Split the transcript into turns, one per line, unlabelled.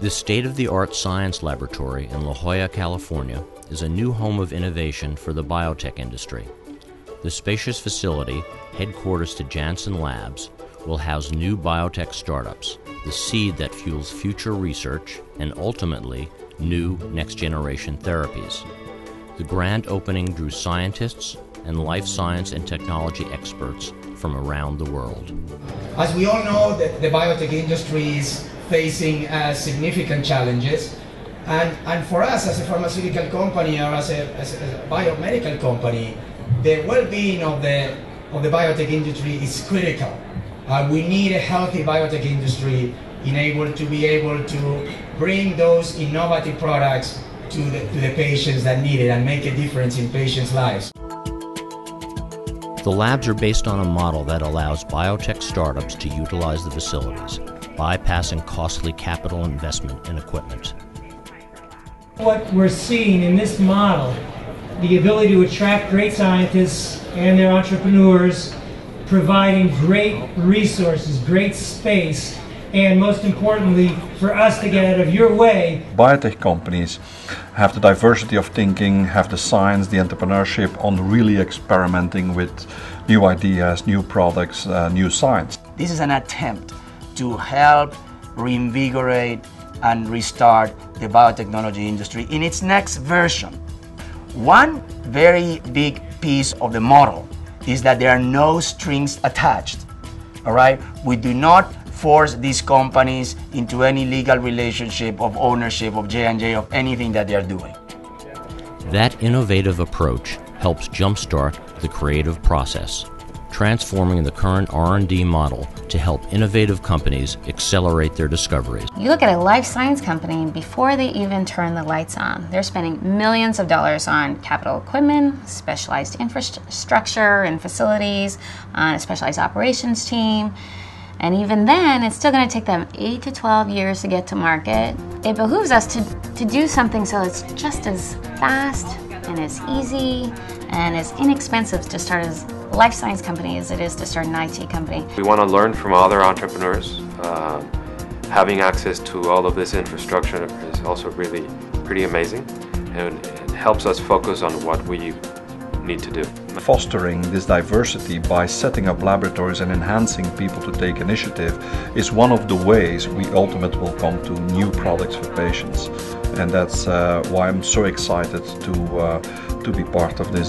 This state of the art science laboratory in La Jolla, California, is a new home of innovation for the biotech industry. The spacious facility, headquarters to Janssen Labs, will house new biotech startups, the seed that fuels future research and ultimately new next generation therapies. The grand opening drew scientists and life science and technology experts from around the world.
As we all know, the, the biotech industry is facing uh, significant challenges. And, and for us as a pharmaceutical company or as a, as a biomedical company, the well-being of the, of the biotech industry is critical. Uh, we need a healthy biotech industry in able to be able to bring those innovative products to the, to the patients that need it and make a difference in patients' lives.
The labs are based on a model that allows biotech startups to utilize the facilities, bypassing costly capital investment in equipment.
What we're seeing in this model, the ability to attract great scientists and their entrepreneurs, providing great resources, great space, and most importantly, for us to get out of your way.
Biotech companies have the diversity of thinking, have the science, the entrepreneurship on really experimenting with new ideas, new products, uh, new science.
This is an attempt to help reinvigorate and restart the biotechnology industry in its next version. One very big piece of the model is that there are no strings attached. All right? We do not force these companies into any legal relationship of ownership of J&J of anything that they are doing.
That innovative approach helps jumpstart the creative process, transforming the current R&D model to help innovative companies accelerate their discoveries.
You look at a life science company before they even turn the lights on. They're spending millions of dollars on capital equipment, specialized infrastructure and facilities, on a specialized operations team. And even then, it's still going to take them 8 to 12 years to get to market. It behooves us to, to do something so it's just as fast and as easy and as inexpensive to start as a life science company as it is to start an IT company.
We want to learn from other entrepreneurs. Uh, having access to all of this infrastructure is also really pretty amazing and it helps us focus on what we need to do.
Fostering this diversity by setting up laboratories and enhancing people to take initiative is one of the ways we ultimately will come to new products for patients. And that's uh, why I'm so excited to, uh, to be part of this.